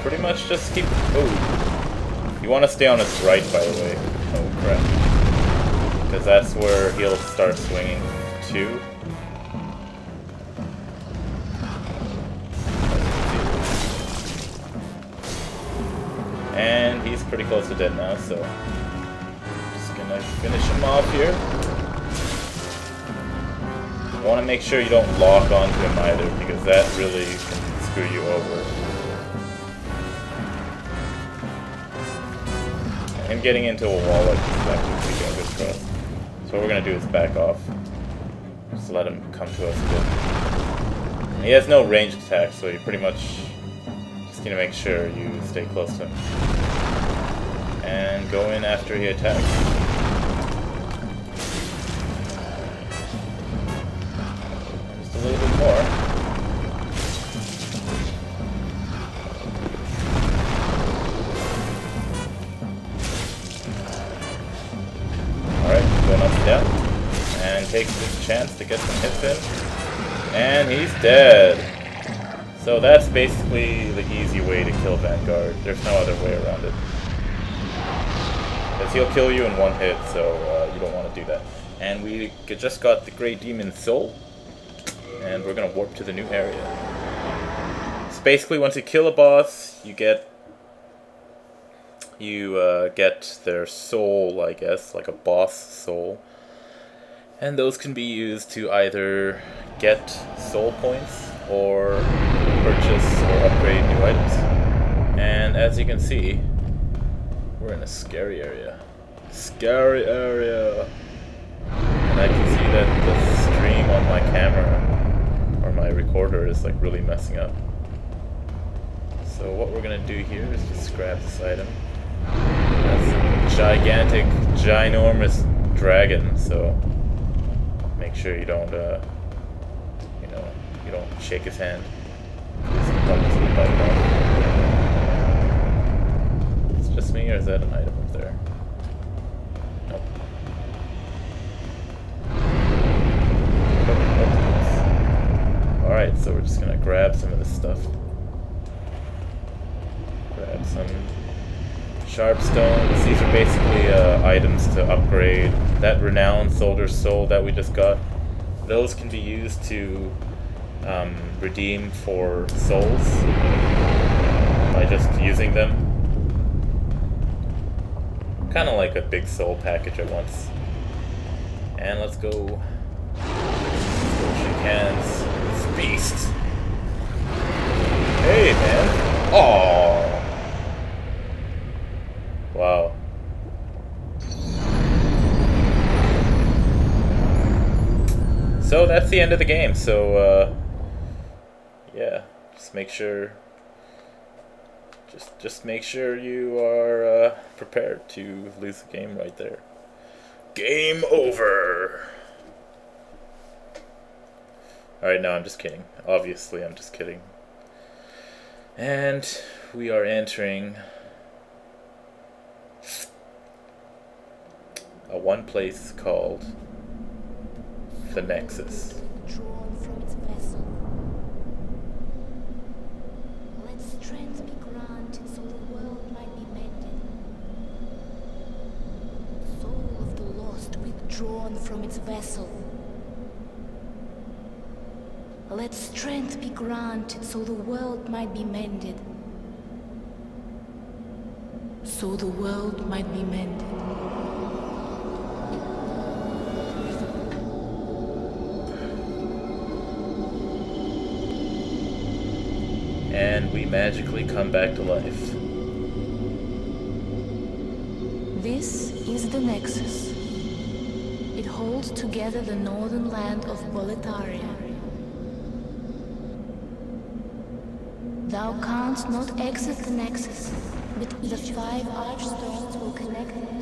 pretty much just keep... Oh. You want to stay on his right, by the way. Oh, crap. Because that's where he'll start swinging, too. And he's pretty close to dead now, so... Just gonna finish him off here. Want to make sure you don't lock onto him either, because that really can screw you over. Him getting into a wall like this is actually taking cross. So what we're to do is back off. Just let him come to us a bit. And he has no ranged attack, so you pretty much just need to make sure you stay close to him. And go in after he attacks. Chance to get some hits in. And he's dead. So that's basically the easy way to kill Vanguard. There's no other way around it. Because he'll kill you in one hit, so uh, you don't want to do that. And we just got the Great Demon Soul and we're gonna warp to the new area. So basically, once you kill a boss, you get you uh, get their soul, I guess, like a boss soul, and those can be used to either get soul points or purchase or upgrade new items. And as you can see, we're in a scary area. Scary area. And I can see that the stream on my camera or my recorder is like really messing up. So what we're gonna do here is just grab this item. That's a gigantic, ginormous dragon, so make sure you don't, uh, you know, you don't shake his hand. It's just me, or is that an item up there? Alright, so we're just gonna grab some of this stuff. Grab some sharp stones. These are basically uh, items to upgrade. That renowned soldier soul that we just got, those can be used to um, redeem for souls by just using them. Kind of like a big soul package at once. And let's go. Shake hands beast. Hey, man. Oh. Wow. So that's the end of the game. So, uh, yeah, just make sure, just just make sure you are uh, prepared to lose the game right there. Game over. Alright, no, I'm just kidding. Obviously, I'm just kidding. And we are entering a one place called the Nexus. from its vessel. Let strength be granted so the world might be mended. So the world might be mended. We magically come back to life. This is the Nexus. It holds together the northern land of Boletaria. Thou canst not exit the Nexus, but the five archstones will connect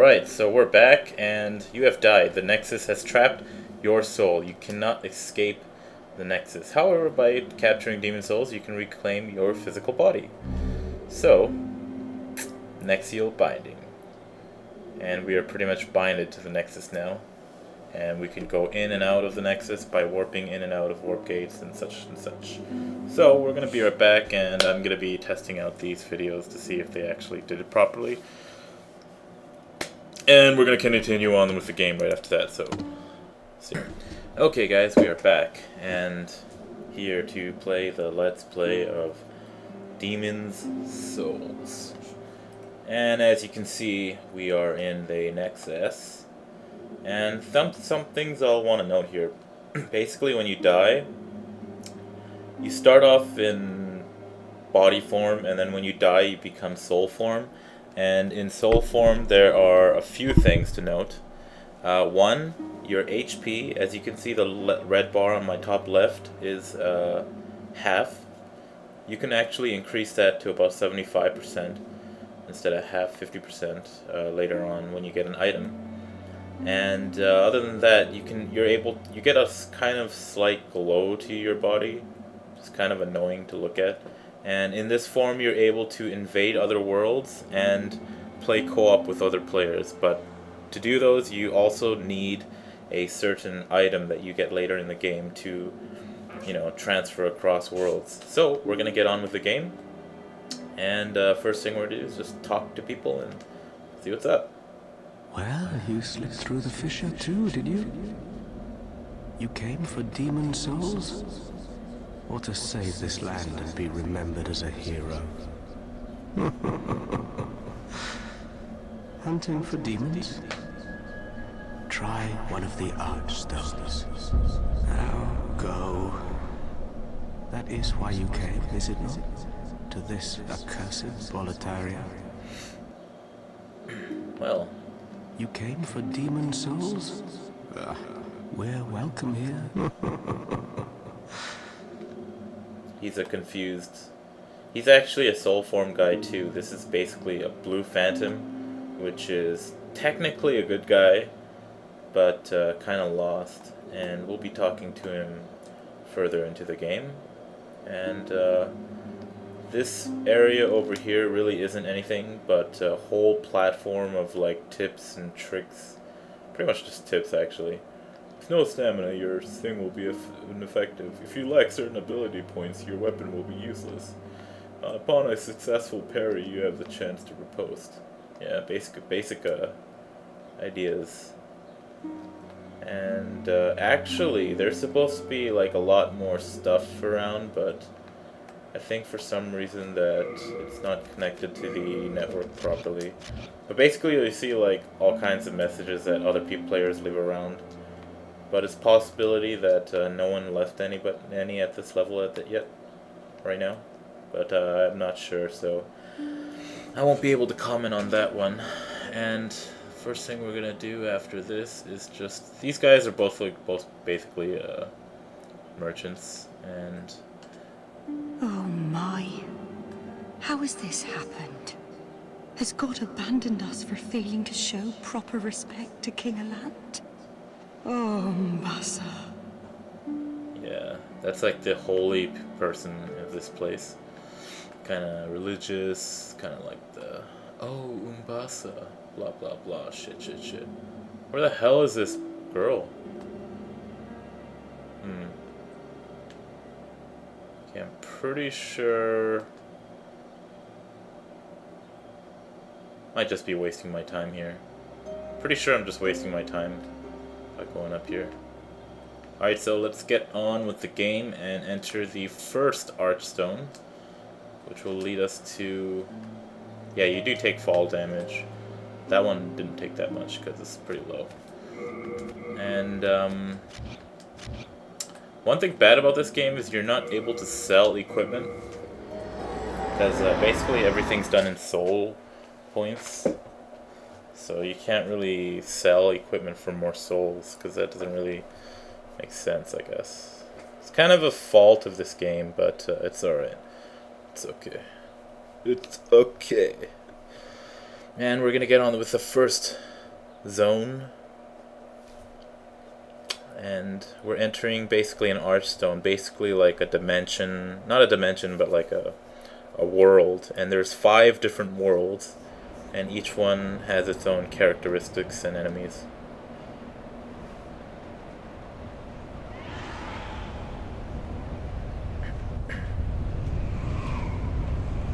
Alright, so we're back, and you have died. The Nexus has trapped your soul. You cannot escape the Nexus. However, by capturing Demon Souls, you can reclaim your physical body. So, Nexial Binding and we are pretty much binded to the Nexus now. And we can go in and out of the Nexus by warping in and out of warp gates and such and such. So we're going to be right back, and I'm going to be testing out these videos to see if they actually did it properly. And we're going to continue on with the game right after that, so... See. Okay guys, we are back, and here to play the Let's Play of Demon's Souls. And as you can see, we are in the Nexus. And some, some things I'll want to note here. Basically, when you die, you start off in body form, and then when you die, you become soul form. And in soul form, there are a few things to note. Uh, one, your HP, as you can see the red bar on my top left is uh, half. You can actually increase that to about 75% instead of half 50% uh, later on when you get an item. And uh, other than that, you can you're able you get a kind of slight glow to your body. It's kind of annoying to look at. And in this form, you're able to invade other worlds and play co-op with other players. But to do those, you also need a certain item that you get later in the game to, you know, transfer across worlds. So we're gonna get on with the game, and uh, first thing we're gonna do is just talk to people and see what's up. Well, you slipped through the fissure too, did you? You came for demon souls? Or to save this land and be remembered as a hero? Hunting for demons? Try one of the archstones. Now, go. That is why you came, is it not? To this accursed Boletaria? Well. You came for demon souls? Uh, we're welcome here. He's a confused... He's actually a soul form guy too. This is basically a blue phantom, which is technically a good guy, but uh, kind of lost. And we'll be talking to him further into the game. And uh, this area over here really isn't anything but a whole platform of like tips and tricks. Pretty much just tips actually. No stamina, your thing will be ineffective. If you lack certain ability points, your weapon will be useless. Uh, upon a successful parry, you have the chance to repost. Yeah, basic, basic uh, ideas. And uh, actually, there's supposed to be like a lot more stuff around, but I think for some reason that it's not connected to the network properly. But basically, you see like all kinds of messages that other people players leave around. But it's possibility that uh, no one left any but any at this level at the, yet, right now. But uh, I'm not sure, so I won't be able to comment on that one. And first thing we're gonna do after this is just these guys are both like both basically uh, merchants and oh my how has this happened has god abandoned us for failing to show proper respect to king Allant oh Umbasa. yeah that's like the holy person of this place kind of religious kind of like the oh umbasa blah blah blah shit shit shit. Where the hell is this girl? Hmm. Okay, I'm pretty sure... Might just be wasting my time here. Pretty sure I'm just wasting my time by going up here. Alright, so let's get on with the game and enter the first Archstone, which will lead us to... Yeah, you do take fall damage. That one didn't take that much because it's pretty low. And um, one thing bad about this game is you're not able to sell equipment because uh, basically everything's done in soul points. So you can't really sell equipment for more souls because that doesn't really make sense, I guess. It's kind of a fault of this game, but uh, it's alright. It's okay. It's okay. And we're gonna get on with the first zone. And we're entering basically an archstone, basically like a dimension, not a dimension, but like a, a world. And there's five different worlds. And each one has its own characteristics and enemies.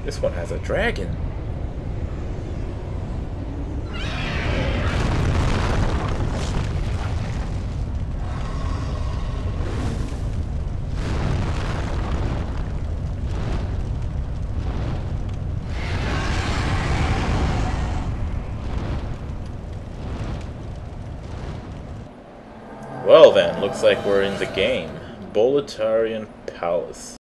This one has a dragon. Well then, looks like we're in the game. Boletarian Palace.